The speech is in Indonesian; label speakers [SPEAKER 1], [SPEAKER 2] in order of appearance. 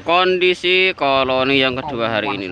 [SPEAKER 1] kondisi koloni yang kedua hari ini